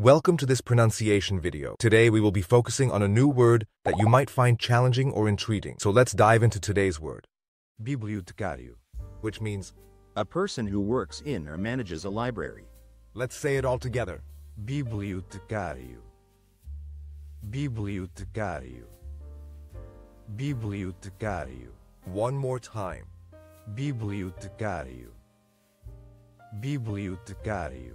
Welcome to this pronunciation video. Today we will be focusing on a new word that you might find challenging or intriguing. So let's dive into today's word, Bibliotecário. which means, A person who works in or manages a library. let's say it all together. Bibliotecário. Bibliotecário. Bibliotecário. One more time. Bibliotecário. Bibliotecário.